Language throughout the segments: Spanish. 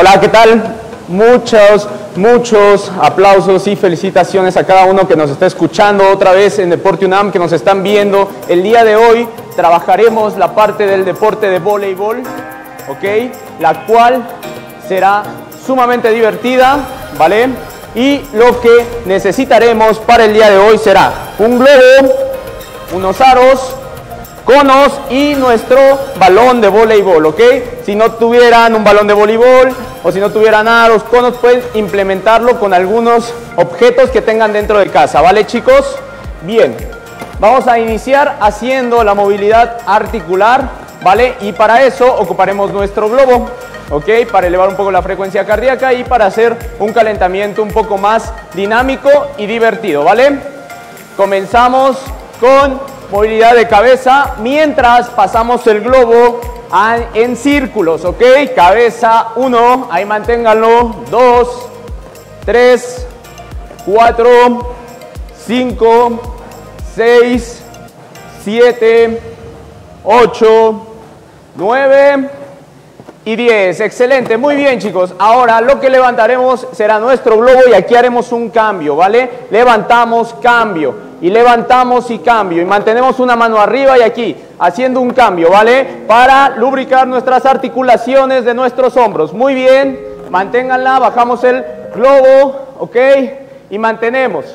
Hola, ¿qué tal? Muchos, muchos aplausos y felicitaciones a cada uno que nos está escuchando otra vez en Deporte UNAM, que nos están viendo. El día de hoy trabajaremos la parte del deporte de voleibol, ¿ok? La cual será sumamente divertida, ¿vale? Y lo que necesitaremos para el día de hoy será un globo, unos aros, conos y nuestro balón de voleibol, ¿ok? Si no tuvieran un balón de voleibol o si no tuvieran nada los conos, pueden implementarlo con algunos objetos que tengan dentro de casa, ¿vale chicos? Bien, vamos a iniciar haciendo la movilidad articular, ¿vale? Y para eso ocuparemos nuestro globo, ¿ok? Para elevar un poco la frecuencia cardíaca y para hacer un calentamiento un poco más dinámico y divertido, ¿vale? Comenzamos con movilidad de cabeza mientras pasamos el globo en círculos, ¿ok? Cabeza 1, ahí manténganlo, 2, 3, 4, 5, 6, 7, 8, 9 y 10. Excelente, muy bien chicos. Ahora lo que levantaremos será nuestro globo y aquí haremos un cambio, ¿vale? Levantamos, cambio y levantamos y cambio y mantenemos una mano arriba y aquí haciendo un cambio, ¿vale? Para lubricar nuestras articulaciones de nuestros hombros. Muy bien, manténganla, bajamos el globo, ¿ok? Y mantenemos,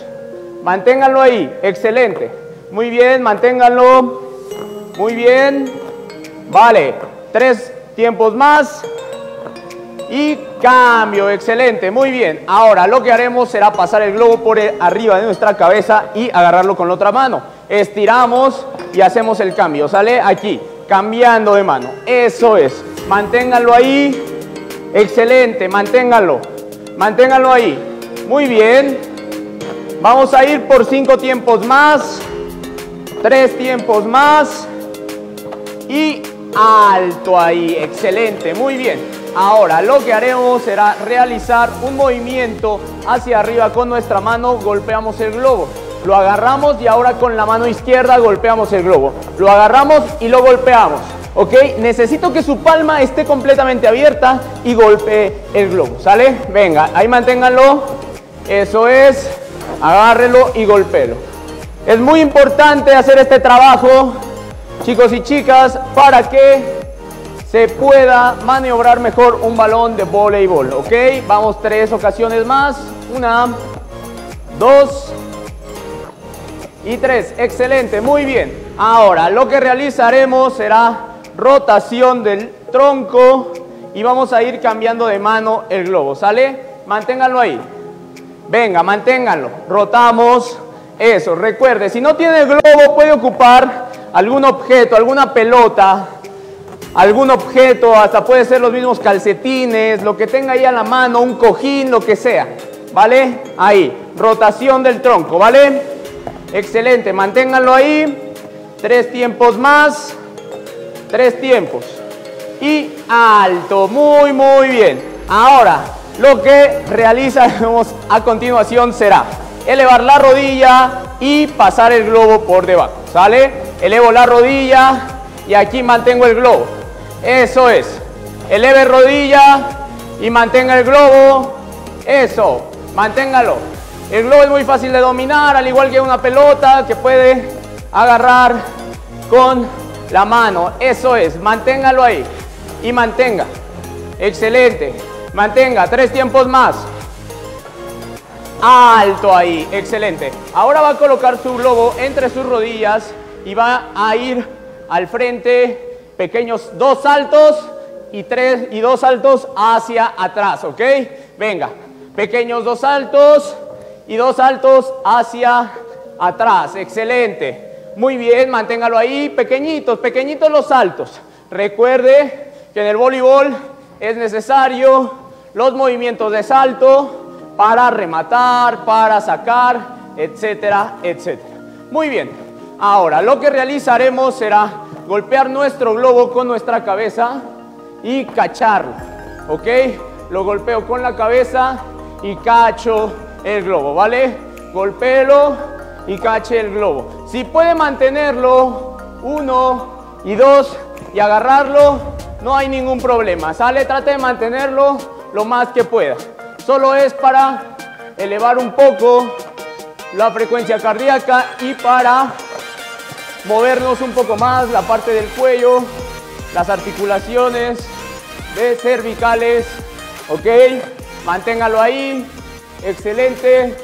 manténganlo ahí, excelente. Muy bien, manténganlo, muy bien, vale, tres tiempos más, y cambio, excelente, muy bien. Ahora lo que haremos será pasar el globo por arriba de nuestra cabeza y agarrarlo con la otra mano. Estiramos y hacemos el cambio, ¿sale? Aquí, cambiando de mano. Eso es. Manténganlo ahí. Excelente, manténganlo. Manténganlo ahí. Muy bien. Vamos a ir por cinco tiempos más. Tres tiempos más. Y alto ahí. Excelente, muy bien. Ahora lo que haremos será realizar un movimiento hacia arriba con nuestra mano, golpeamos el globo. Lo agarramos y ahora con la mano izquierda golpeamos el globo. Lo agarramos y lo golpeamos. ¿Ok? Necesito que su palma esté completamente abierta y golpee el globo. ¿Sale? Venga, ahí manténganlo. Eso es. Agárrelo y golpelo. Es muy importante hacer este trabajo, chicos y chicas, para que se pueda maniobrar mejor un balón de voleibol, ¿ok? Vamos tres ocasiones más. Una, dos y tres. Excelente, muy bien. Ahora, lo que realizaremos será rotación del tronco y vamos a ir cambiando de mano el globo, ¿sale? Manténganlo ahí. Venga, manténganlo. Rotamos. Eso, recuerde, si no tiene globo puede ocupar algún objeto, alguna pelota algún objeto, hasta puede ser los mismos calcetines, lo que tenga ahí a la mano, un cojín, lo que sea. ¿Vale? Ahí, rotación del tronco, ¿vale? Excelente, manténganlo ahí. Tres tiempos más. Tres tiempos. Y alto, muy, muy bien. Ahora, lo que realizaremos a continuación será elevar la rodilla y pasar el globo por debajo, ¿sale? Elevo la rodilla y aquí mantengo el globo. Eso es. Eleve rodilla y mantenga el globo. Eso, manténgalo. El globo es muy fácil de dominar, al igual que una pelota que puede agarrar con la mano. Eso es, manténgalo ahí. Y mantenga. Excelente. Mantenga, tres tiempos más. Alto ahí, excelente. Ahora va a colocar su globo entre sus rodillas y va a ir al frente pequeños dos saltos y tres y dos saltos hacia atrás, ¿ok? Venga, pequeños dos saltos y dos saltos hacia atrás, excelente. Muy bien, manténgalo ahí, pequeñitos, pequeñitos los saltos. Recuerde que en el voleibol es necesario los movimientos de salto para rematar, para sacar, etcétera, etcétera. Muy bien, ahora lo que realizaremos será golpear nuestro globo con nuestra cabeza y cacharlo. ¿Ok? Lo golpeo con la cabeza y cacho el globo, ¿vale? Golpelo y cache el globo. Si puede mantenerlo, uno y dos, y agarrarlo, no hay ningún problema. Sale, trate de mantenerlo lo más que pueda. Solo es para elevar un poco la frecuencia cardíaca y para movernos un poco más la parte del cuello, las articulaciones de cervicales, ok, manténgalo ahí, excelente,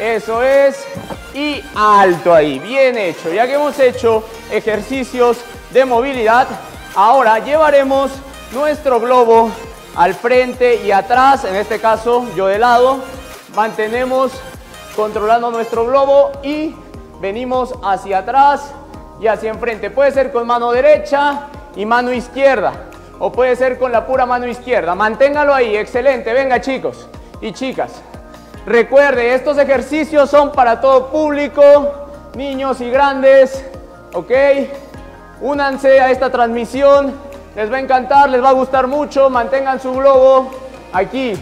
eso es, y alto ahí, bien hecho, ya que hemos hecho ejercicios de movilidad, ahora llevaremos nuestro globo al frente y atrás, en este caso yo de lado, mantenemos controlando nuestro globo y venimos hacia atrás y hacia enfrente. Puede ser con mano derecha y mano izquierda o puede ser con la pura mano izquierda. Manténgalo ahí, excelente. Venga chicos y chicas. Recuerde, estos ejercicios son para todo público, niños y grandes, ¿ok? Únanse a esta transmisión, les va a encantar, les va a gustar mucho. Mantengan su globo aquí,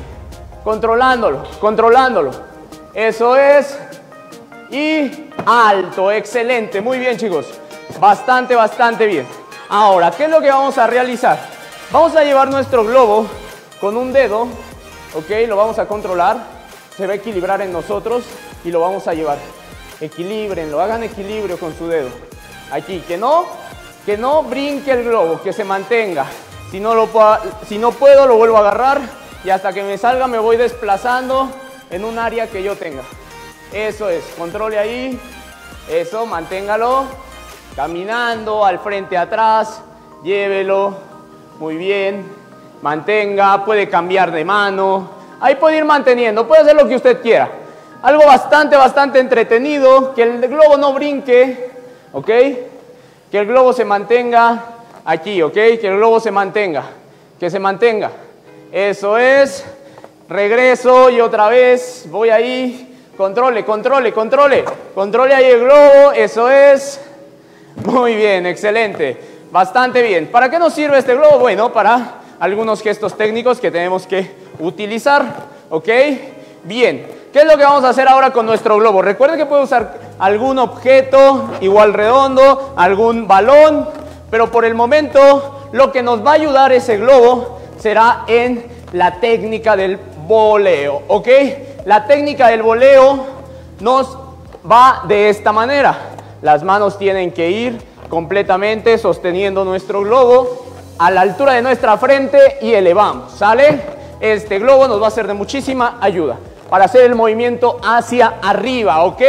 controlándolo, controlándolo. Eso es. Y alto, excelente, muy bien chicos. Bastante, bastante bien. Ahora, ¿qué es lo que vamos a realizar? Vamos a llevar nuestro globo con un dedo, ¿ok? Lo vamos a controlar, se va a equilibrar en nosotros y lo vamos a llevar. Equilibren, hagan equilibrio con su dedo. Aquí, que no, que no brinque el globo, que se mantenga. Si no, lo si no puedo, lo vuelvo a agarrar y hasta que me salga me voy desplazando en un área que yo tenga. Eso es, controle ahí, eso, manténgalo caminando al frente, atrás, llévelo, muy bien, mantenga, puede cambiar de mano, ahí puede ir manteniendo, puede hacer lo que usted quiera. Algo bastante, bastante entretenido, que el globo no brinque, ¿ok? Que el globo se mantenga aquí, ¿ok? Que el globo se mantenga, que se mantenga. Eso es, regreso y otra vez, voy ahí, controle, controle, controle, controle ahí el globo, eso es, muy bien, excelente. Bastante bien. ¿Para qué nos sirve este globo? Bueno, para algunos gestos técnicos que tenemos que utilizar. ¿Ok? Bien. ¿Qué es lo que vamos a hacer ahora con nuestro globo? Recuerden que puede usar algún objeto igual redondo, algún balón, pero por el momento lo que nos va a ayudar ese globo será en la técnica del voleo, ¿ok? La técnica del voleo nos va de esta manera. Las manos tienen que ir completamente sosteniendo nuestro globo a la altura de nuestra frente y elevamos, ¿sale? Este globo nos va a ser de muchísima ayuda para hacer el movimiento hacia arriba, ¿ok?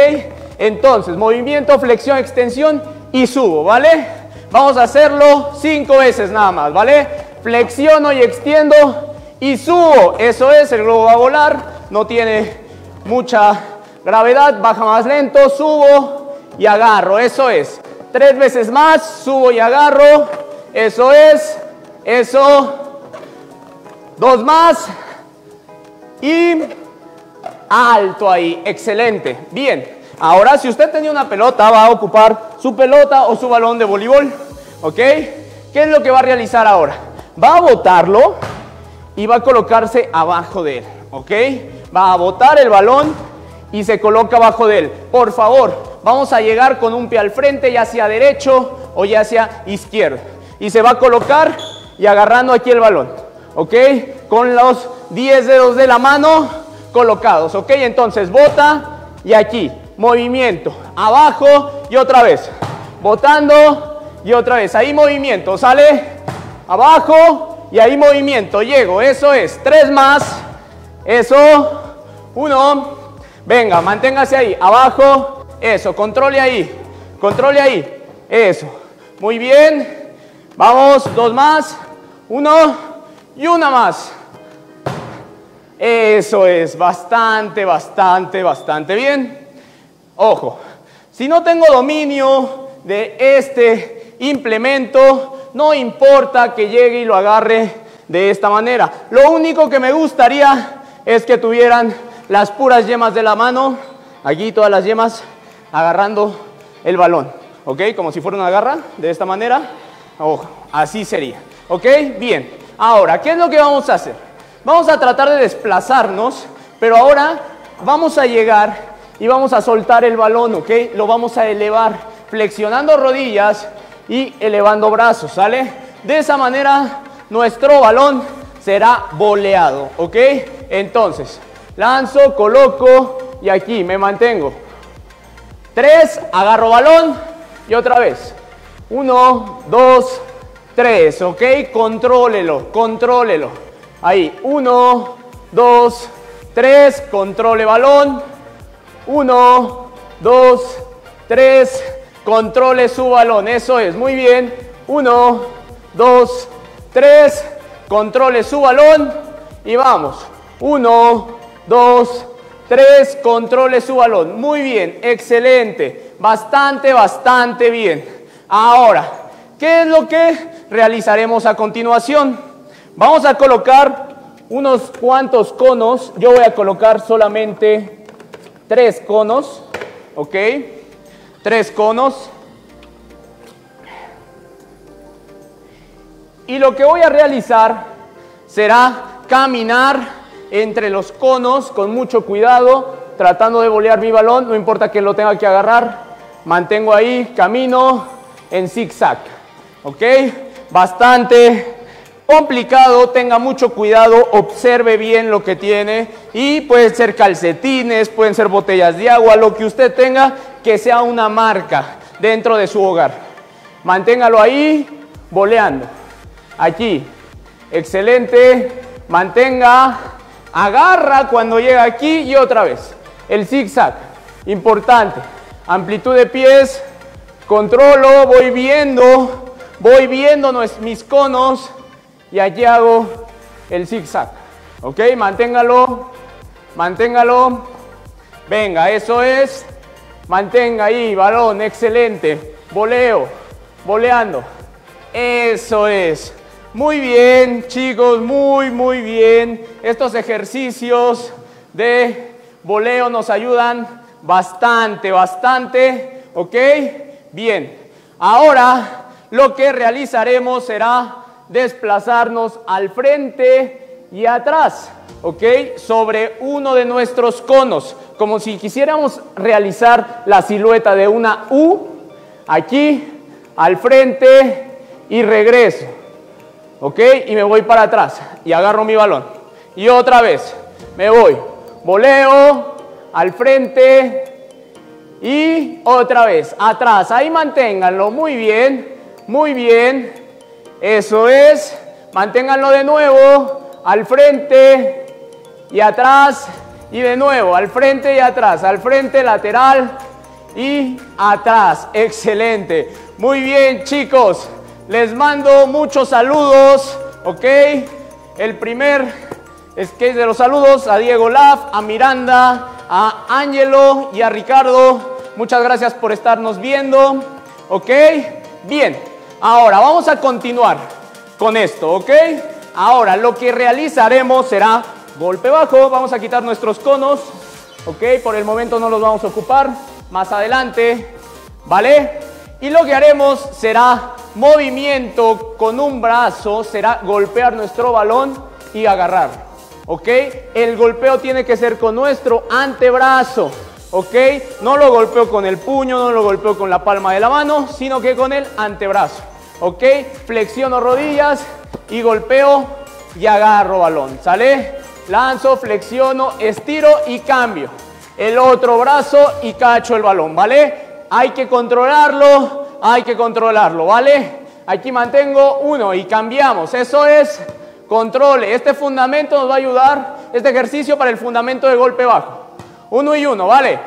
Entonces, movimiento, flexión, extensión y subo, ¿vale? Vamos a hacerlo cinco veces nada más, ¿vale? Flexiono y extiendo y subo. Eso es, el globo va a volar, no tiene mucha gravedad, baja más lento, subo, y agarro, eso es. Tres veces más, subo y agarro, eso es, eso. Dos más y alto ahí, excelente. Bien, ahora si usted tenía una pelota, va a ocupar su pelota o su balón de voleibol, ¿ok? ¿Qué es lo que va a realizar ahora? Va a botarlo y va a colocarse abajo de él, ¿ok? Va a botar el balón y se coloca abajo de él. Por favor, vamos a llegar con un pie al frente, ya sea derecho o ya sea izquierdo. Y se va a colocar y agarrando aquí el balón, ¿ok? Con los 10 dedos de la mano colocados, ¿ok? Entonces bota y aquí, movimiento, abajo y otra vez, botando y otra vez, ahí movimiento, sale, abajo y ahí movimiento, llego, eso es, tres más, eso, uno, venga, manténgase ahí, abajo, eso, controle ahí. Controle ahí. Eso. Muy bien. Vamos, dos más. Uno y una más. Eso es, bastante, bastante, bastante bien. Ojo, si no tengo dominio de este implemento, no importa que llegue y lo agarre de esta manera. Lo único que me gustaría es que tuvieran las puras yemas de la mano, aquí todas las yemas agarrando el balón, ¿ok? Como si fuera una garra, de esta manera, ojo, así sería, ¿ok? Bien, ahora, ¿qué es lo que vamos a hacer? Vamos a tratar de desplazarnos, pero ahora vamos a llegar y vamos a soltar el balón, ¿ok? Lo vamos a elevar, flexionando rodillas y elevando brazos, ¿sale? De esa manera, nuestro balón será boleado, ¿ok? Entonces, lanzo, coloco y aquí me mantengo. Tres, agarro balón y otra vez. Uno, dos, tres, ¿ok? Contrólelo, contrólelo. Ahí, uno, dos, tres, controle balón. Uno, dos, tres, controle su balón. Eso es, muy bien. Uno, dos, tres, controle su balón y vamos. Uno, dos, tres, controle su balón. Muy bien, excelente. Bastante, bastante bien. Ahora, ¿qué es lo que realizaremos a continuación? Vamos a colocar unos cuantos conos. Yo voy a colocar solamente tres conos, ¿ok? Tres conos. Y lo que voy a realizar será caminar entre los conos con mucho cuidado, tratando de bolear mi balón, no importa que lo tenga que agarrar, mantengo ahí, camino en zigzag, ¿ok? Bastante complicado, tenga mucho cuidado, observe bien lo que tiene y pueden ser calcetines, pueden ser botellas de agua, lo que usted tenga que sea una marca dentro de su hogar. Manténgalo ahí, boleando aquí. Excelente. Mantenga. Agarra cuando llega aquí y otra vez. El zigzag. Importante. Amplitud de pies. Controlo. Voy viendo. Voy viendo mis conos. Y aquí hago el zigzag. ¿Ok? Manténgalo. Manténgalo. Venga, eso es. Mantenga ahí, balón, excelente. Voleo, voleando. Eso es. Muy bien, chicos, muy, muy bien. Estos ejercicios de voleo nos ayudan bastante, bastante. ¿Ok? Bien. Ahora lo que realizaremos será desplazarnos al frente y atrás. ¿Ok? Sobre uno de nuestros conos. Como si quisiéramos realizar la silueta de una U. Aquí, al frente y regreso. ¿ok? Y me voy para atrás y agarro mi balón. Y otra vez, me voy, voleo al frente y otra vez, atrás. Ahí manténganlo, muy bien, muy bien. Eso es, manténganlo de nuevo, al frente y atrás. Y de nuevo, al frente y atrás, al frente, lateral y atrás. Excelente. Muy bien, chicos. Les mando muchos saludos, ¿ok? El primer que de los saludos a Diego Laf, a Miranda, a Ángelo y a Ricardo. Muchas gracias por estarnos viendo, ¿ok? Bien, ahora vamos a continuar con esto, ¿ok? Ahora lo que realizaremos será golpe bajo, vamos a quitar nuestros conos, ¿ok? Por el momento no los vamos a ocupar, más adelante, ¿vale? Y lo que haremos será movimiento con un brazo, será golpear nuestro balón y agarrar. ¿Ok? El golpeo tiene que ser con nuestro antebrazo. ¿Ok? No lo golpeo con el puño, no lo golpeo con la palma de la mano, sino que con el antebrazo. ¿Ok? Flexiono rodillas y golpeo y agarro balón. ¿Sale? Lanzo, flexiono, estiro y cambio. El otro brazo y cacho el balón. ¿Vale? hay que controlarlo, hay que controlarlo, ¿vale? Aquí mantengo uno y cambiamos. Eso es controle. Este fundamento nos va a ayudar, este ejercicio para el fundamento de golpe bajo. Uno y uno, ¿vale?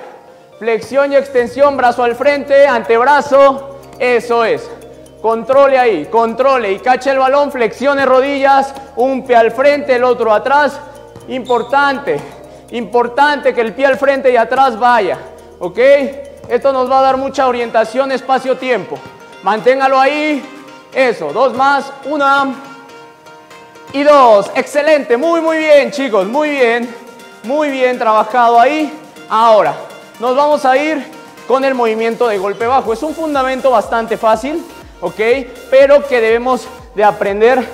Flexión y extensión, brazo al frente, antebrazo. Eso es. Controle ahí, controle y cache el balón, flexione rodillas, un pie al frente, el otro atrás. Importante, importante que el pie al frente y atrás vaya, ¿ok? Esto nos va a dar mucha orientación espacio-tiempo. Manténgalo ahí. Eso, dos más, una y dos. Excelente, muy, muy bien, chicos, muy bien. Muy bien trabajado ahí. Ahora, nos vamos a ir con el movimiento de golpe bajo. Es un fundamento bastante fácil, ¿ok? Pero que debemos de aprender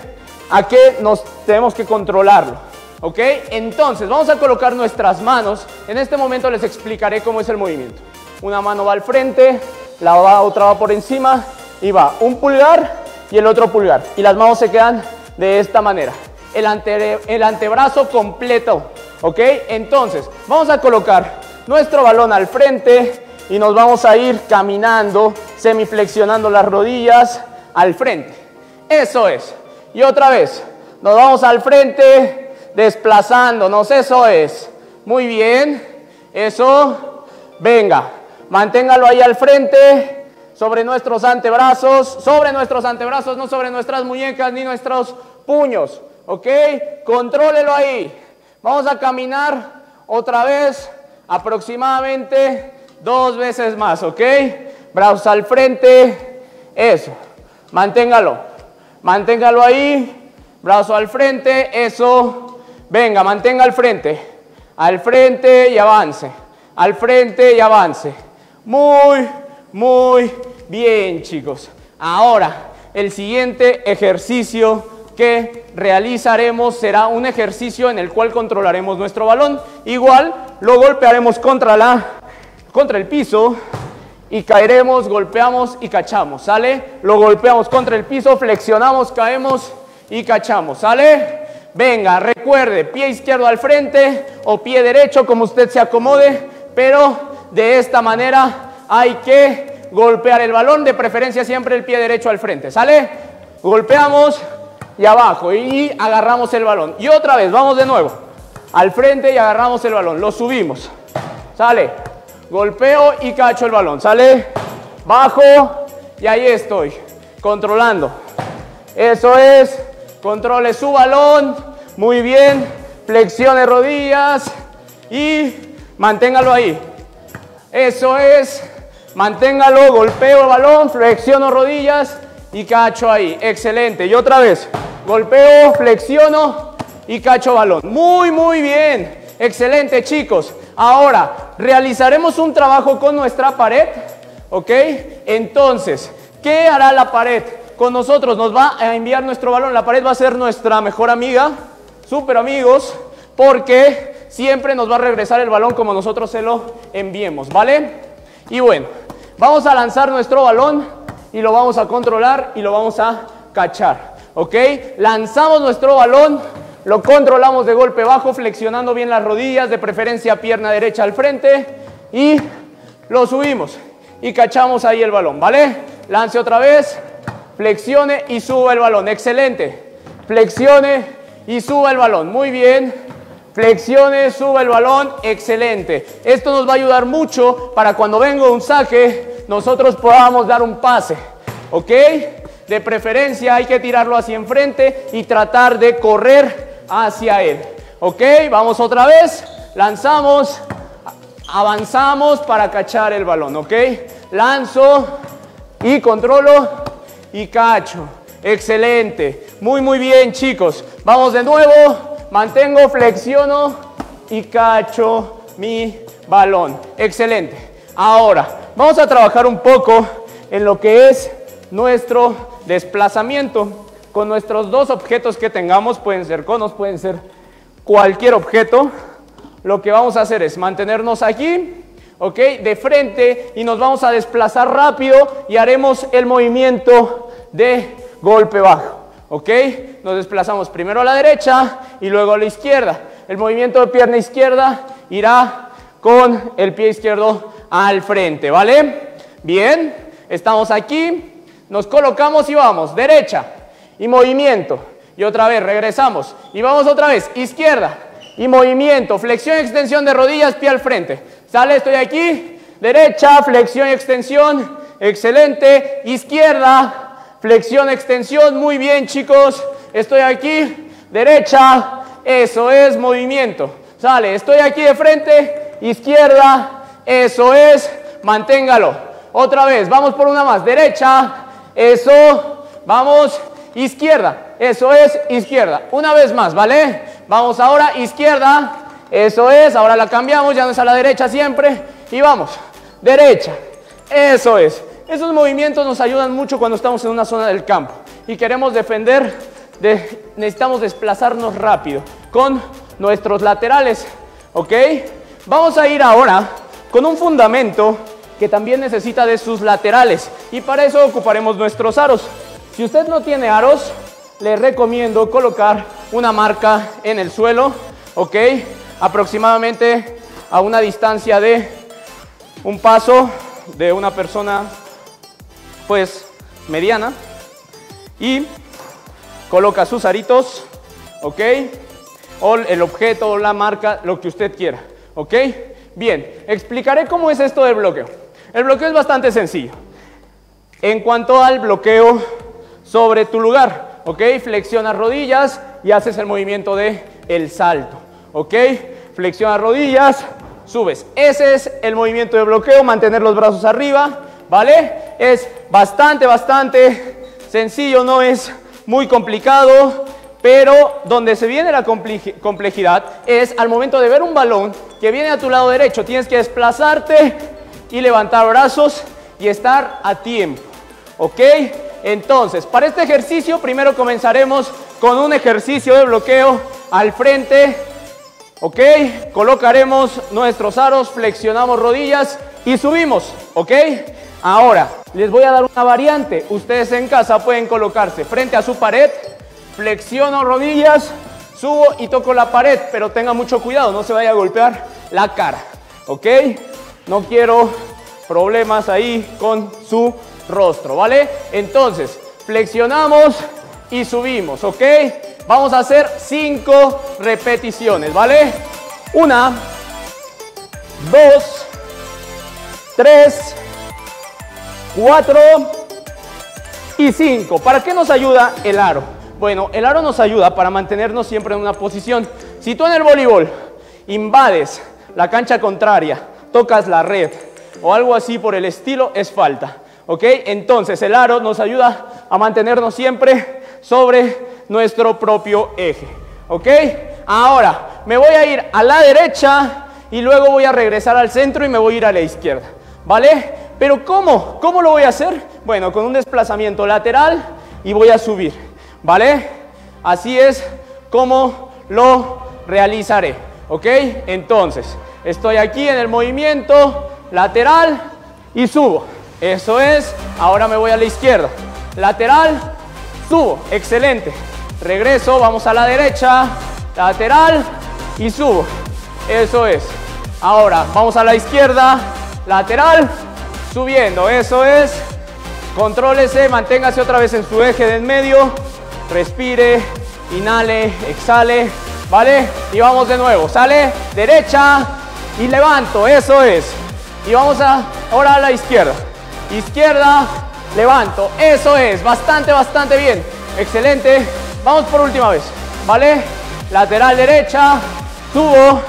a que nos tenemos que controlarlo. ¿Ok? Entonces, vamos a colocar nuestras manos. En este momento les explicaré cómo es el movimiento. Una mano va al frente, la otra va por encima y va un pulgar y el otro pulgar. Y las manos se quedan de esta manera. el, el antebrazo completo, ¿ok? Entonces, vamos a colocar nuestro balón al frente y nos vamos a ir caminando, semiflexionando las rodillas al frente. Eso es. Y otra vez, nos vamos al frente, desplazándonos, eso es. Muy bien, eso, venga, manténgalo ahí al frente, sobre nuestros antebrazos, sobre nuestros antebrazos, no sobre nuestras muñecas ni nuestros puños, ¿ok? Contrólelo ahí. Vamos a caminar otra vez, aproximadamente dos veces más, ¿ok? Brazos al frente, eso, manténgalo, manténgalo ahí, brazo al frente, eso, venga, mantenga al frente, al frente y avance, al frente y avance, muy, muy bien, chicos. Ahora, el siguiente ejercicio que realizaremos será un ejercicio en el cual controlaremos nuestro balón. Igual lo golpearemos contra, la, contra el piso y caeremos, golpeamos y cachamos, ¿sale? Lo golpeamos contra el piso, flexionamos, caemos y cachamos, ¿sale? Venga, recuerde, pie izquierdo al frente o pie derecho, como usted se acomode, pero de esta manera hay que golpear el balón, de preferencia siempre el pie derecho al frente, ¿sale? Golpeamos y abajo y agarramos el balón. Y otra vez, vamos de nuevo, al frente y agarramos el balón, lo subimos, ¿sale? Golpeo y cacho el balón, ¿sale? Bajo y ahí estoy, controlando. Eso es, controle su balón, muy bien, flexione rodillas y manténgalo ahí. Eso es, Manténgalo, golpeo el balón, flexiono rodillas y cacho ahí. Excelente. Y otra vez, golpeo, flexiono y cacho balón. Muy, muy bien. Excelente, chicos. Ahora, realizaremos un trabajo con nuestra pared. ¿Ok? Entonces, ¿qué hará la pared? Con nosotros nos va a enviar nuestro balón. La pared va a ser nuestra mejor amiga. Súper amigos. Porque siempre nos va a regresar el balón como nosotros se lo enviemos. ¿Vale? Y bueno, Vamos a lanzar nuestro balón y lo vamos a controlar y lo vamos a cachar. ¿Ok? Lanzamos nuestro balón, lo controlamos de golpe bajo, flexionando bien las rodillas, de preferencia pierna derecha al frente y lo subimos y cachamos ahí el balón, ¿vale? Lance otra vez, flexione y suba el balón. Excelente. Flexione y suba el balón. Muy bien. Flexione, suba el balón, excelente. Esto nos va a ayudar mucho para cuando venga un saque, nosotros podamos dar un pase, ¿ok? De preferencia hay que tirarlo hacia enfrente y tratar de correr hacia él, ¿ok? Vamos otra vez, lanzamos, avanzamos para cachar el balón, ¿ok? Lanzo y controlo y cacho. Excelente. Muy, muy bien, chicos. Vamos de nuevo mantengo, flexiono y cacho mi balón. Excelente. Ahora, vamos a trabajar un poco en lo que es nuestro desplazamiento con nuestros dos objetos que tengamos, pueden ser conos, pueden ser cualquier objeto. Lo que vamos a hacer es mantenernos aquí, ¿ok? De frente y nos vamos a desplazar rápido y haremos el movimiento de golpe bajo. ¿ok? Nos desplazamos primero a la derecha y luego a la izquierda. El movimiento de pierna izquierda irá con el pie izquierdo al frente, ¿vale? Bien, estamos aquí, nos colocamos y vamos, derecha y movimiento. Y otra vez, regresamos y vamos otra vez, izquierda y movimiento, flexión extensión de rodillas, pie al frente. Sale, estoy aquí, derecha, flexión extensión, excelente, izquierda, Flexión, extensión, muy bien chicos. Estoy aquí, derecha, eso es movimiento. Sale, estoy aquí de frente, izquierda, eso es, manténgalo. Otra vez, vamos por una más, derecha, eso, vamos, izquierda, eso es, izquierda. Una vez más, ¿vale? Vamos ahora, izquierda, eso es, ahora la cambiamos, ya no es a la derecha siempre. Y vamos, derecha, eso es. Esos movimientos nos ayudan mucho cuando estamos en una zona del campo y queremos defender, necesitamos desplazarnos rápido con nuestros laterales, ¿ok? Vamos a ir ahora con un fundamento que también necesita de sus laterales y para eso ocuparemos nuestros aros. Si usted no tiene aros, le recomiendo colocar una marca en el suelo, ¿ok? Aproximadamente a una distancia de un paso de una persona, pues, mediana. Y coloca sus aritos, ¿ok? O el objeto o la marca, lo que usted quiera, ¿ok? Bien, explicaré cómo es esto del bloqueo. El bloqueo es bastante sencillo. En cuanto al bloqueo sobre tu lugar, ¿ok? Flexionas rodillas y haces el movimiento de el salto, ¿ok? Flexiona rodillas, subes. Ese es el movimiento de bloqueo, mantener los brazos arriba, ¿vale? Es bastante, bastante sencillo, no es muy complicado, pero donde se viene la complejidad es al momento de ver un balón que viene a tu lado derecho, tienes que desplazarte y levantar brazos y estar a tiempo, ¿ok? Entonces, para este ejercicio primero comenzaremos con un ejercicio de bloqueo al frente, ¿ok? Colocaremos nuestros aros, flexionamos rodillas y subimos, ¿ok? Ahora, les voy a dar una variante. Ustedes en casa pueden colocarse frente a su pared, flexiono rodillas, subo y toco la pared, pero tenga mucho cuidado, no se vaya a golpear la cara, ¿ok? No quiero problemas ahí con su rostro, ¿vale? Entonces, flexionamos y subimos, ¿ok? Vamos a hacer cinco repeticiones, ¿vale? Una, dos, tres, cuatro y cinco. ¿Para qué nos ayuda el aro? Bueno, el aro nos ayuda para mantenernos siempre en una posición. Si tú en el voleibol invades la cancha contraria, tocas la red o algo así por el estilo, es falta. ¿Ok? Entonces el aro nos ayuda a mantenernos siempre sobre nuestro propio eje. ¿Ok? Ahora me voy a ir a la derecha y luego voy a regresar al centro y me voy a ir a la izquierda. ¿Vale? Pero ¿cómo? ¿Cómo lo voy a hacer? Bueno, con un desplazamiento lateral y voy a subir. ¿Vale? Así es como lo realizaré. ¿Ok? Entonces, estoy aquí en el movimiento lateral y subo. Eso es. Ahora me voy a la izquierda. Lateral, subo. Excelente. Regreso, vamos a la derecha. Lateral y subo. Eso es. Ahora vamos a la izquierda. Lateral, subiendo. Eso es. Contrólese, manténgase otra vez en su eje de en medio. Respire, inhale, exhale. ¿Vale? Y vamos de nuevo. Sale, derecha y levanto. Eso es. Y vamos a, ahora a la izquierda izquierda, levanto. Eso es, bastante, bastante bien. Excelente. Vamos por última vez, ¿vale? Lateral derecha, subo,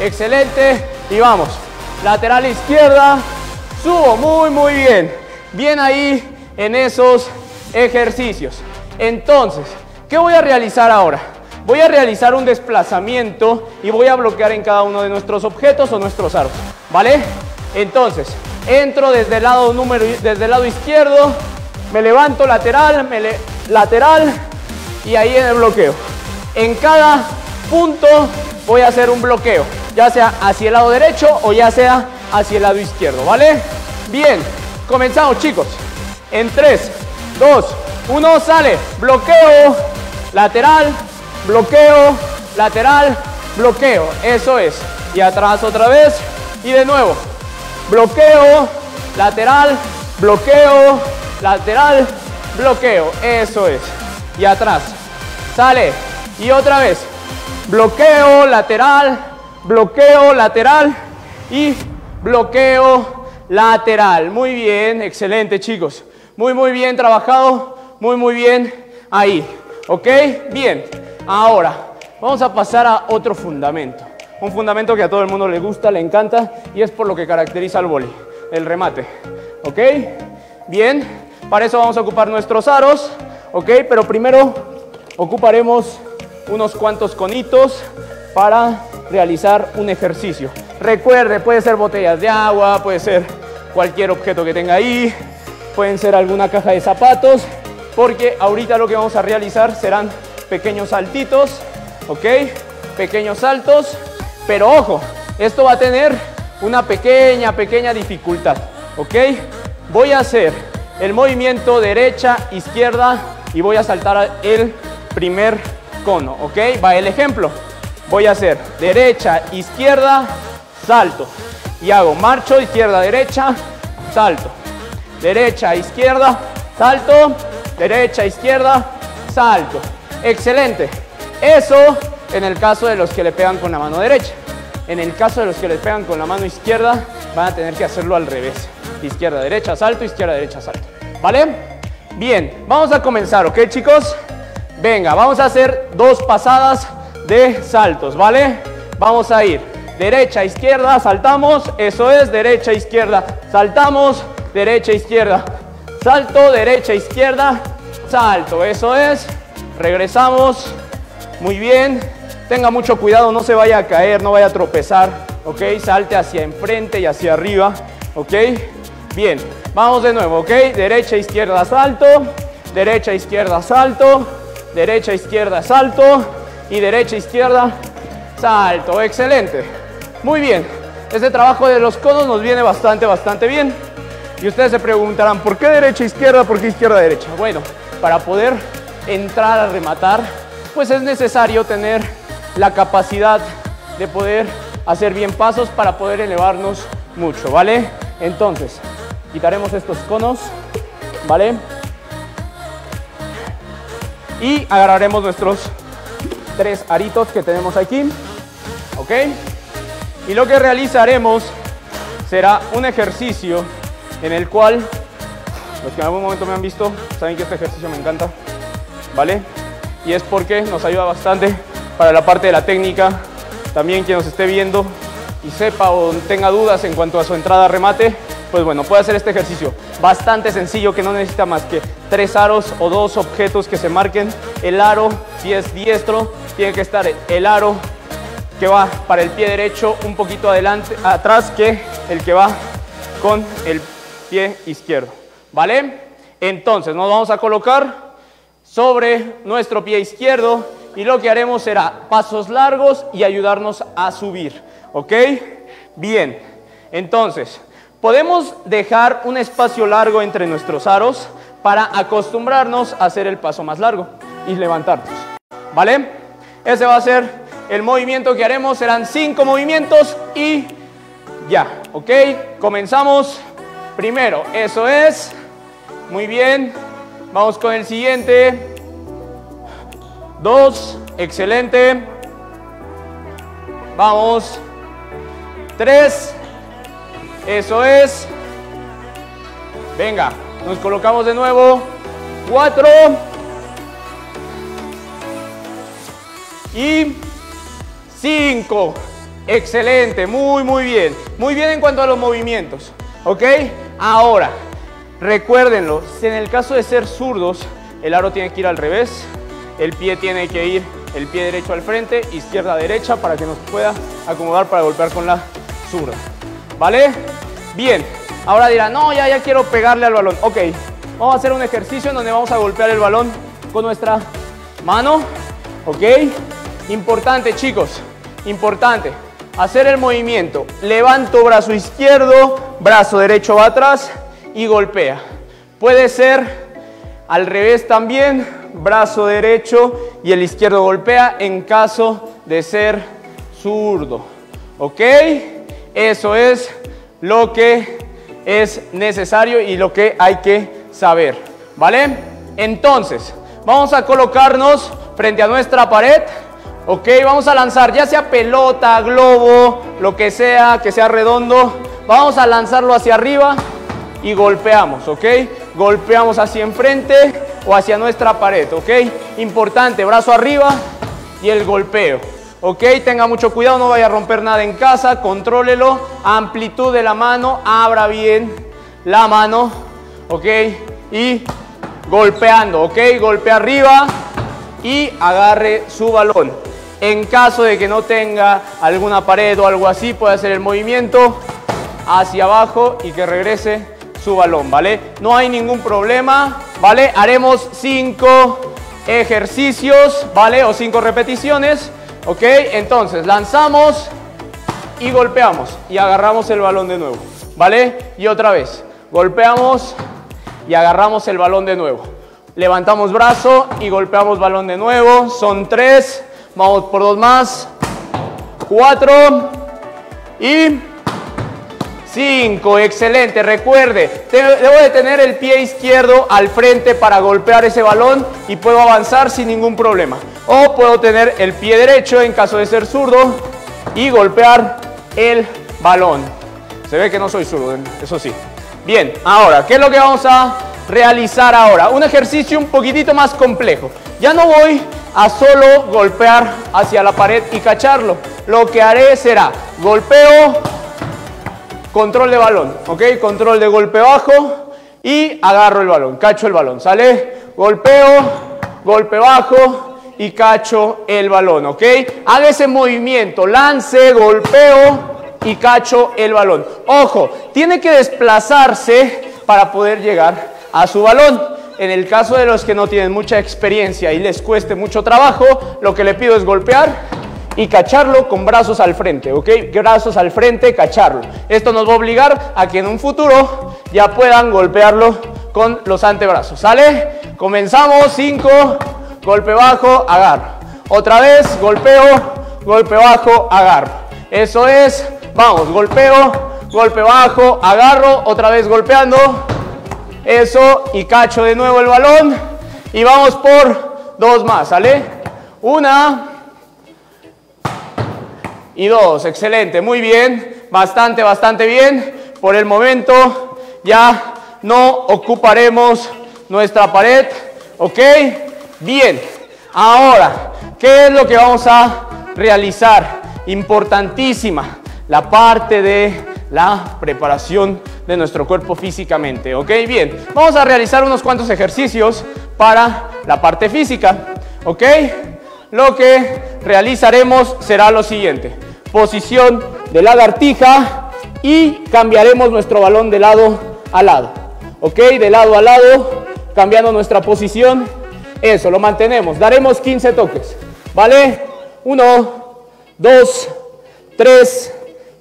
excelente. Y vamos. Lateral izquierda, subo, muy, muy bien. Bien ahí en esos ejercicios. Entonces, ¿qué voy a realizar ahora? Voy a realizar un desplazamiento y voy a bloquear en cada uno de nuestros objetos o nuestros aros, ¿vale? Entonces, entro desde el lado, número, desde el lado izquierdo, me levanto lateral, me lateral y ahí en el bloqueo. En cada punto voy a hacer un bloqueo, ya sea hacia el lado derecho o ya sea hacia el lado izquierdo, ¿vale? Bien, comenzamos chicos. En 3, 2, 1, sale. Bloqueo, lateral, bloqueo, lateral, bloqueo. Eso es. Y atrás otra vez. Y de nuevo bloqueo, lateral, bloqueo, lateral, bloqueo. Eso es. Y atrás. Sale. Y otra vez. Bloqueo, lateral, bloqueo, lateral y bloqueo, lateral. Muy bien, excelente chicos. Muy, muy bien trabajado. Muy, muy bien ahí. ¿Ok? Bien. Ahora, vamos a pasar a otro fundamento. Un fundamento que a todo el mundo le gusta, le encanta y es por lo que caracteriza al boli, el remate. ¿Ok? Bien, para eso vamos a ocupar nuestros aros, ¿ok? Pero primero ocuparemos unos cuantos conitos para realizar un ejercicio. Recuerde, puede ser botellas de agua, puede ser cualquier objeto que tenga ahí, pueden ser alguna caja de zapatos, porque ahorita lo que vamos a realizar serán pequeños saltitos, ¿ok? Pequeños saltos pero ojo, esto va a tener una pequeña, pequeña dificultad, ¿ok? Voy a hacer el movimiento derecha, izquierda y voy a saltar el primer cono, ¿ok? Va el ejemplo. Voy a hacer derecha, izquierda, salto. Y hago marcho, izquierda, derecha, salto. Derecha, izquierda, salto. Derecha, izquierda, salto. Excelente. Eso en el caso de los que le pegan con la mano derecha. En el caso de los que le pegan con la mano izquierda, van a tener que hacerlo al revés. Izquierda, derecha, salto, izquierda, derecha, salto. ¿Vale? Bien, vamos a comenzar, ¿ok chicos? Venga, vamos a hacer dos pasadas de saltos, ¿vale? Vamos a ir derecha, izquierda, saltamos, eso es, derecha, izquierda, saltamos, derecha, izquierda, salto, derecha, izquierda, salto, eso es, regresamos, muy bien, tenga mucho cuidado, no se vaya a caer, no vaya a tropezar, ok, salte hacia enfrente y hacia arriba, ok, bien, vamos de nuevo, ok, derecha, izquierda, salto, derecha, izquierda, salto, derecha, izquierda, salto y derecha, izquierda, salto. Excelente. Muy bien. Este trabajo de los codos nos viene bastante, bastante bien. Y ustedes se preguntarán, ¿por qué derecha, izquierda? ¿Por qué izquierda, derecha? Bueno, para poder entrar a rematar, pues es necesario tener la capacidad de poder hacer bien pasos para poder elevarnos mucho, ¿vale? Entonces, quitaremos estos conos, ¿vale? y agarraremos nuestros tres aritos que tenemos aquí, ¿ok? Y lo que realizaremos será un ejercicio en el cual, los que en algún momento me han visto, saben que este ejercicio me encanta, ¿vale? Y es porque nos ayuda bastante para la parte de la técnica. También quien nos esté viendo y sepa o tenga dudas en cuanto a su entrada remate, pues bueno, puede hacer este ejercicio bastante sencillo que no necesita más que tres aros o dos objetos que se marquen. El aro, si es diestro, tiene que estar el aro que va para el pie derecho un poquito adelante, atrás que el que va con el pie izquierdo. ¿Vale? Entonces nos vamos a colocar sobre nuestro pie izquierdo y lo que haremos será pasos largos y ayudarnos a subir. ¿Ok? Bien. Entonces, Podemos dejar un espacio largo entre nuestros aros para acostumbrarnos a hacer el paso más largo y levantarnos. ¿Vale? Ese va a ser el movimiento que haremos. Serán cinco movimientos y ya. ¿Ok? Comenzamos. Primero, eso es. Muy bien. Vamos con el siguiente. Dos. Excelente. Vamos. Tres. Eso es. Venga, nos colocamos de nuevo. Cuatro. Y cinco. Excelente, muy, muy bien. Muy bien en cuanto a los movimientos. ¿Ok? Ahora, recuérdenlo, en el caso de ser zurdos, el aro tiene que ir al revés, el pie tiene que ir el pie derecho al frente, izquierda derecha, para que nos pueda acomodar para golpear con la zurda. ¿Vale? Bien, ahora dirán, no, ya, ya quiero pegarle al balón. Ok, vamos a hacer un ejercicio en donde vamos a golpear el balón con nuestra mano. Ok, importante chicos, importante. Hacer el movimiento. Levanto brazo izquierdo, brazo derecho va atrás y golpea. Puede ser al revés también, brazo derecho y el izquierdo golpea en caso de ser zurdo. ¿Ok? Eso es lo que es necesario y lo que hay que saber. ¿Vale? Entonces, vamos a colocarnos frente a nuestra pared. Ok, vamos a lanzar ya sea pelota, globo, lo que sea, que sea redondo. Vamos a lanzarlo hacia arriba y golpeamos, ¿ok? Golpeamos hacia enfrente o hacia nuestra pared, ¿ok? Importante, brazo arriba y el golpeo. ¿ok? Tenga mucho cuidado, no vaya a romper nada en casa, contrólelo, amplitud de la mano, abra bien la mano, ¿ok? Y golpeando, ¿ok? Golpe arriba y agarre su balón. En caso de que no tenga alguna pared o algo así, puede hacer el movimiento hacia abajo y que regrese su balón, ¿vale? No hay ningún problema, ¿vale? Haremos cinco ejercicios, ¿vale? O cinco repeticiones. ¿Ok? Entonces, lanzamos y golpeamos y agarramos el balón de nuevo. ¿Vale? Y otra vez, golpeamos y agarramos el balón de nuevo. Levantamos brazo y golpeamos balón de nuevo. Son tres. Vamos por dos más. Cuatro. Y cinco. Excelente. Recuerde, debo de tener el pie izquierdo al frente para golpear ese balón y puedo avanzar sin ningún problema. O puedo tener el pie derecho en caso de ser zurdo y golpear el balón. Se ve que no soy zurdo, eso sí. Bien, ahora, ¿qué es lo que vamos a realizar ahora? Un ejercicio un poquitito más complejo. Ya no voy a solo golpear hacia la pared y cacharlo. Lo que haré será golpeo, control de balón, ¿ok? Control de golpe bajo y agarro el balón, cacho el balón, ¿sale? Golpeo, golpe bajo y cacho el balón, ¿ok? Haga ese movimiento, lance, golpeo, y cacho el balón. Ojo, tiene que desplazarse para poder llegar a su balón. En el caso de los que no tienen mucha experiencia y les cueste mucho trabajo, lo que le pido es golpear y cacharlo con brazos al frente, ¿ok? Brazos al frente, cacharlo. Esto nos va a obligar a que en un futuro ya puedan golpearlo con los antebrazos, ¿sale? Comenzamos, 5, golpe bajo, agarro. Otra vez, golpeo, golpe bajo, agarro. Eso es Vamos, golpeo, golpe bajo, agarro, otra vez golpeando. Eso, y cacho de nuevo el balón. Y vamos por dos más, ¿sale? Una y dos. Excelente, muy bien. Bastante, bastante bien. Por el momento ya no ocuparemos nuestra pared. ¿Ok? Bien. Ahora, ¿qué es lo que vamos a realizar? Importantísima la parte de la preparación de nuestro cuerpo físicamente. ¿Ok? Bien, vamos a realizar unos cuantos ejercicios para la parte física. ¿Ok? Lo que realizaremos será lo siguiente. Posición de lagartija y cambiaremos nuestro balón de lado a lado. ¿Ok? De lado a lado, cambiando nuestra posición. Eso, lo mantenemos. Daremos 15 toques. ¿Vale? 1, 2, 3,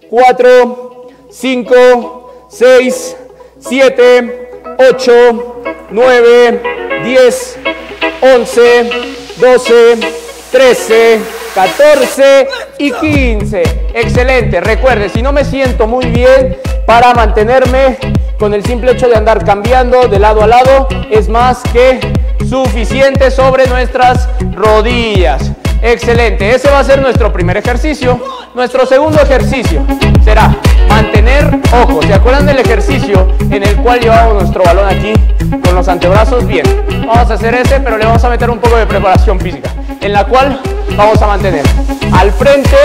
4, 5, 6, 7, 8, 9, 10, 11, 12, 13, 14 y 15. Excelente. Recuerde, si no me siento muy bien para mantenerme con el simple hecho de andar cambiando de lado a lado, es más que suficiente sobre nuestras rodillas. Excelente, ese va a ser nuestro primer ejercicio. Nuestro segundo ejercicio será mantener, ojo, ¿se acuerdan del ejercicio en el cual llevamos nuestro balón aquí con los antebrazos? Bien, vamos a hacer ese, pero le vamos a meter un poco de preparación física, en la cual vamos a mantener al frente,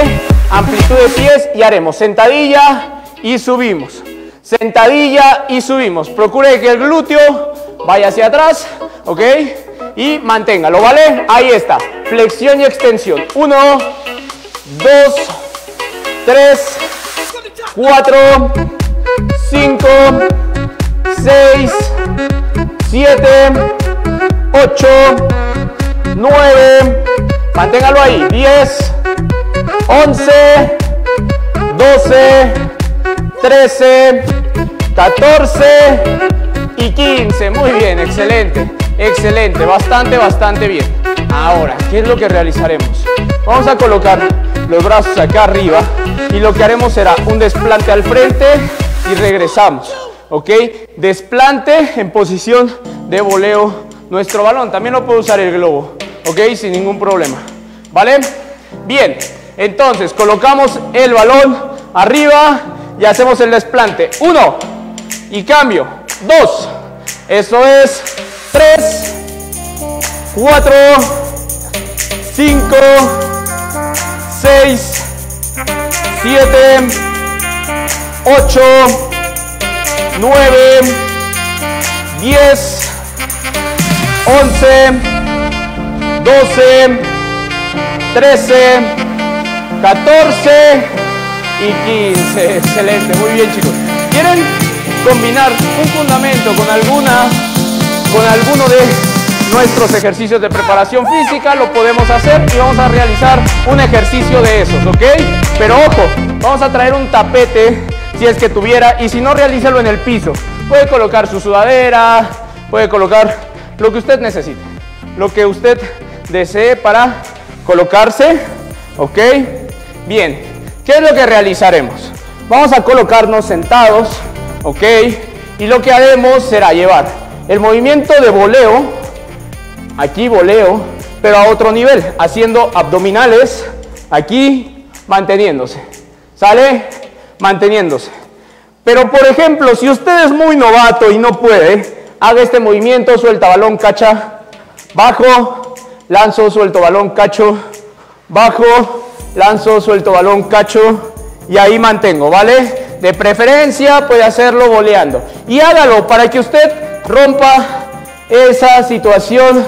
amplitud de pies y haremos sentadilla y subimos. Sentadilla y subimos. Procure que el glúteo vaya hacia atrás, ¿ok? y manténgalo, ¿vale? Ahí está. Flexión y extensión. Uno, dos, tres, cuatro, cinco, seis, siete, ocho, nueve. Manténgalo ahí. Diez, once, doce, trece, catorce y quince. Muy bien, excelente. Excelente, bastante, bastante bien. Ahora, ¿qué es lo que realizaremos? Vamos a colocar los brazos acá arriba y lo que haremos será un desplante al frente y regresamos. ¿Ok? Desplante en posición de voleo nuestro balón. También lo puedo usar el globo. ¿Ok? Sin ningún problema. ¿Vale? Bien. Entonces, colocamos el balón arriba y hacemos el desplante. Uno. Y cambio. Dos. Eso es 3, 4, 5, 6, 7, 8, 9, 10, 11, 12, 13, 14 y 15. Excelente, muy bien chicos. ¿Quieren combinar un fundamento con alguna con alguno de nuestros ejercicios de preparación física, lo podemos hacer y vamos a realizar un ejercicio de esos, ¿ok? Pero ojo, vamos a traer un tapete si es que tuviera y si no, realízalo en el piso. Puede colocar su sudadera, puede colocar lo que usted necesite, lo que usted desee para colocarse, ¿ok? Bien, ¿qué es lo que realizaremos? Vamos a colocarnos sentados, ¿ok? Y lo que haremos será llevar el movimiento de voleo, aquí voleo, pero a otro nivel, haciendo abdominales, aquí manteniéndose, ¿sale? Manteniéndose. Pero por ejemplo, si usted es muy novato y no puede, haga este movimiento, suelta balón, cacha, bajo, lanzo, suelto balón, cacho, bajo, lanzo, suelto balón, cacho y ahí mantengo, ¿vale? De preferencia puede hacerlo boleando. Y hágalo para que usted rompa esa situación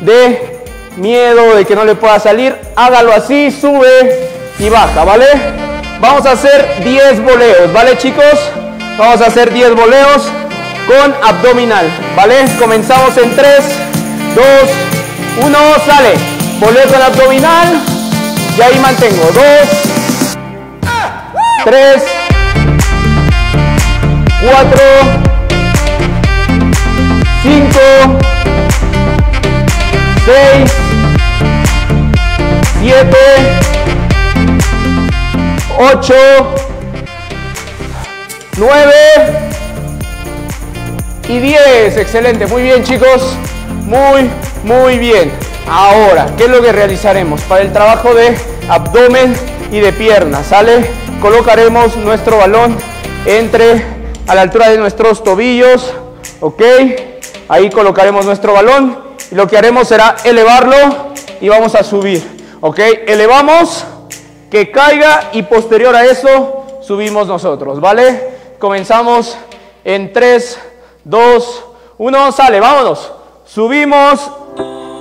de miedo de que no le pueda salir. Hágalo así, sube y baja, ¿vale? Vamos a hacer 10 boleos, ¿vale chicos? Vamos a hacer 10 boleos con abdominal, ¿vale? Comenzamos en 3, 2, 1, sale. Boleo con abdominal y ahí mantengo. 2, 3, 4, 5, 6, 7, 8, 9 y 10. Excelente, muy bien chicos, muy, muy bien. Ahora, ¿qué es lo que realizaremos? Para el trabajo de abdomen y de piernas, ¿sale? Colocaremos nuestro balón entre a la altura de nuestros tobillos, ¿ok? Ahí colocaremos nuestro balón y lo que haremos será elevarlo y vamos a subir, ¿ok? Elevamos, que caiga y posterior a eso subimos nosotros, ¿vale? Comenzamos en 3, 2, 1, sale, vámonos. Subimos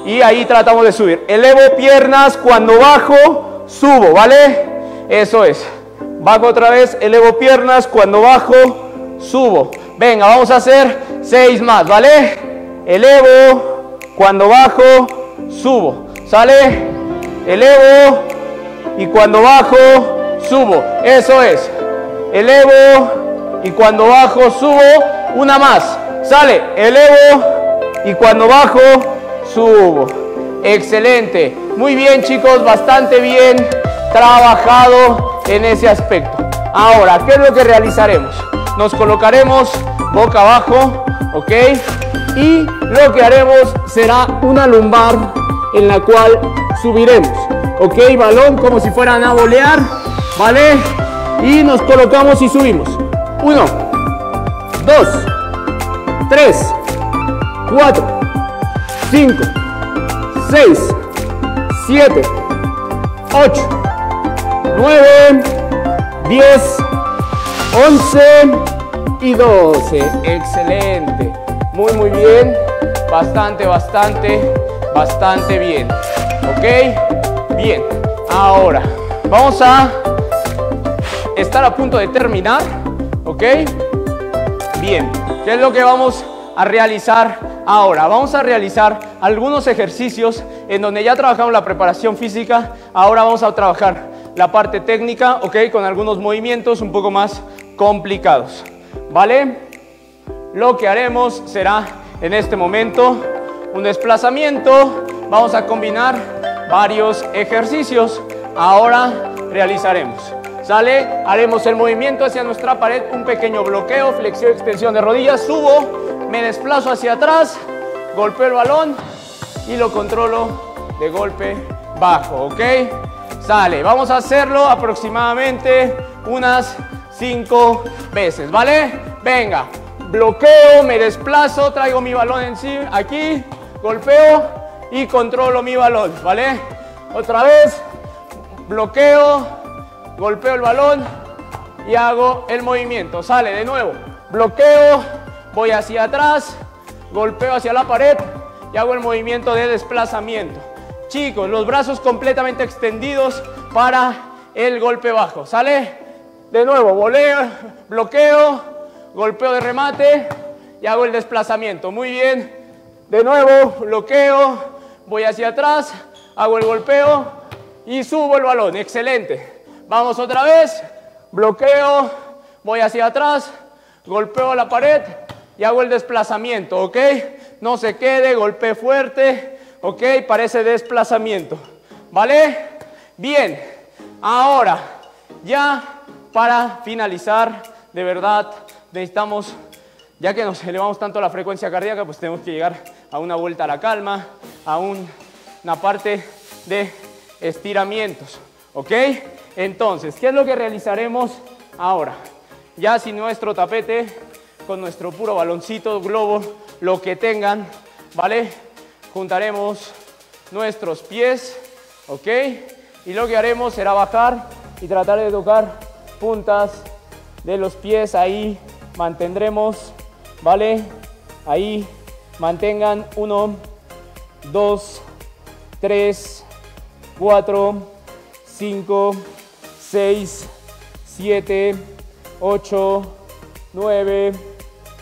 y ahí tratamos de subir. Elevo piernas, cuando bajo, subo, ¿vale? Eso es. Bajo otra vez, elevo piernas, cuando bajo, subo. Venga, vamos a hacer seis más, ¿vale? Elevo, cuando bajo, subo. ¿Sale? Elevo y cuando bajo, subo. Eso es. Elevo y cuando bajo, subo. Una más. Sale. Elevo y cuando bajo, subo. Excelente. Muy bien, chicos. Bastante bien trabajado en ese aspecto. Ahora, ¿qué es lo que realizaremos? Nos colocaremos boca abajo, ¿ok? Y lo que haremos será una lumbar en la cual subiremos, ¿ok? Balón como si fueran a bolear, ¿vale? Y nos colocamos y subimos. Uno, dos, tres, cuatro, cinco, seis, siete, ocho, nueve, diez, once y doce. Excelente. Muy, muy bien. Bastante, bastante, bastante bien. ¿Ok? Bien. Ahora, vamos a estar a punto de terminar. ¿Ok? Bien. ¿Qué es lo que vamos a realizar ahora? Vamos a realizar algunos ejercicios en donde ya trabajamos la preparación física. Ahora vamos a trabajar la parte técnica, ¿ok? Con algunos movimientos un poco más complicados. ¿Vale? Lo que haremos será en este momento un desplazamiento. Vamos a combinar varios ejercicios. Ahora realizaremos. ¿Sale? Haremos el movimiento hacia nuestra pared, un pequeño bloqueo, flexión, extensión de rodillas, subo, me desplazo hacia atrás, golpeo el balón y lo controlo de golpe bajo, ¿ok? Sale, vamos a hacerlo aproximadamente unas 5 veces, ¿vale? Venga, bloqueo, me desplazo, traigo mi balón encima, aquí, golpeo y controlo mi balón, ¿vale? Otra vez, bloqueo, golpeo el balón y hago el movimiento. Sale de nuevo, bloqueo, voy hacia atrás, golpeo hacia la pared y hago el movimiento de desplazamiento. Chicos, los brazos completamente extendidos para el golpe bajo. ¿Sale? De nuevo, voleo, bloqueo, golpeo de remate y hago el desplazamiento. Muy bien. De nuevo, bloqueo, voy hacia atrás, hago el golpeo y subo el balón. Excelente. Vamos otra vez. Bloqueo, voy hacia atrás, golpeo la pared y hago el desplazamiento, ¿ok? no se quede, golpe fuerte, ok, parece desplazamiento, ¿vale? Bien, ahora, ya para finalizar, de verdad, necesitamos, ya que nos elevamos tanto la frecuencia cardíaca, pues tenemos que llegar a una vuelta a la calma, a una parte de estiramientos, ¿ok? Entonces, ¿qué es lo que realizaremos ahora? Ya sin nuestro tapete, con nuestro puro baloncito, globo, lo que tengan, ¿vale? Juntaremos nuestros pies, ¿ok? Y lo que haremos será bajar y tratar de tocar puntas de los pies ahí. Mantendremos, ¿vale? Ahí mantengan uno, dos, tres, cuatro, cinco, seis, siete, ocho, nueve,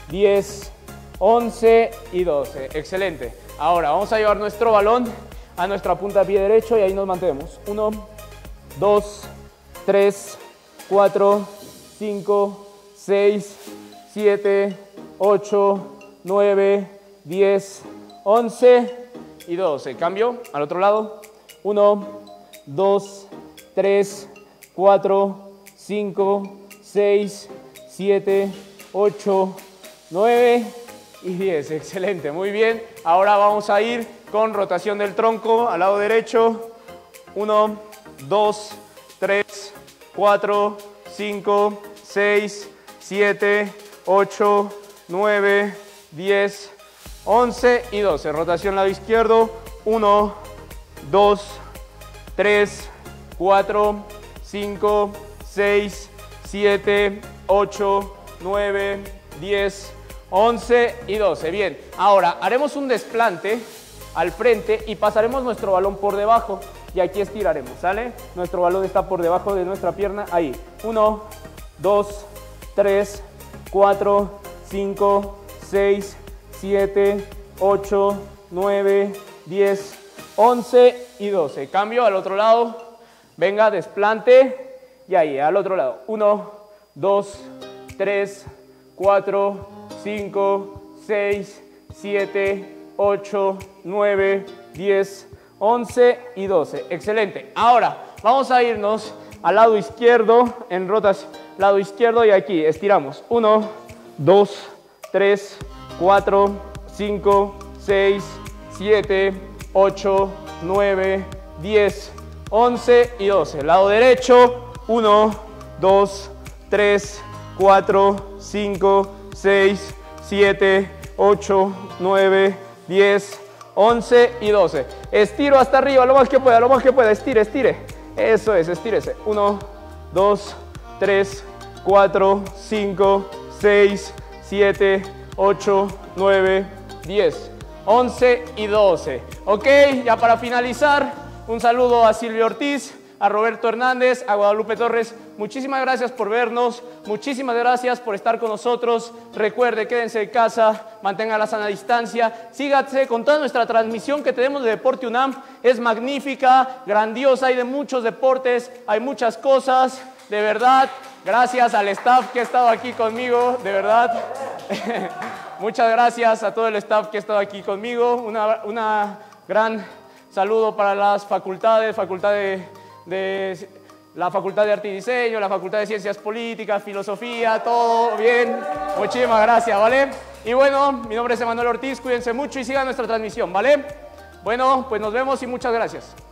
diez, once y doce. Excelente. Ahora vamos a llevar nuestro balón a nuestra punta de pie derecho y ahí nos mantenemos. Uno, dos, tres, cuatro, cinco, seis, siete, ocho, nueve, diez, once y doce. Cambio al otro lado. Uno, dos, tres, cuatro, cinco, seis, siete, ocho, nueve y diez. Excelente, muy bien. Ahora vamos a ir con rotación del tronco al lado derecho. Uno, dos, tres, cuatro, cinco, seis, siete, ocho, nueve, diez, once y doce. Rotación lado izquierdo. Uno, dos, tres, cuatro, cinco, seis, siete, ocho, nueve, diez, once y doce. Bien, ahora haremos un desplante al frente y pasaremos nuestro balón por debajo y aquí estiraremos, ¿sale? Nuestro balón está por debajo de nuestra pierna, ahí. Uno, dos, tres, cuatro, cinco, seis, siete, ocho, nueve, diez, once y doce. Cambio al otro lado. Venga, desplante. Y ahí, al otro lado. Uno, dos, tres, cuatro, cinco, seis, siete, ocho, nueve, diez, 11 y 12. Excelente. Ahora vamos a irnos al lado izquierdo en rotas, lado izquierdo y aquí estiramos. 1, 2, 3, 4, 5, 6, 7, 8, 9, 10, 11 y 12. Lado derecho. 1, 2, 3, 4, 5, 6, 7, 8, 9, 10, 11 y 12. Estiro hasta arriba, lo más que pueda, lo más que pueda. Estire, estire. Eso es, estírese. 1, 2, 3, 4, 5, 6, 7, 8, 9, 10, 11 y 12. Ok, ya para finalizar, un saludo a Silvio Ortiz a Roberto Hernández, a Guadalupe Torres. Muchísimas gracias por vernos, muchísimas gracias por estar con nosotros. Recuerde, quédense en casa, mantengan la sana distancia, síganse con toda nuestra transmisión que tenemos de Deporte UNAM. Es magnífica, grandiosa, hay de muchos deportes, hay muchas cosas, de verdad. Gracias al staff que ha estado aquí conmigo, de verdad. Muchas gracias a todo el staff que ha estado aquí conmigo. Una, una gran saludo para las facultades, facultad de de la Facultad de Arte y Diseño, la Facultad de Ciencias Políticas, Filosofía, todo bien. Muchísimas gracias, ¿vale? Y bueno, mi nombre es Emanuel Ortiz, cuídense mucho y sigan nuestra transmisión, ¿vale? Bueno, pues nos vemos y muchas gracias.